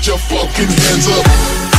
put your fucking hands up.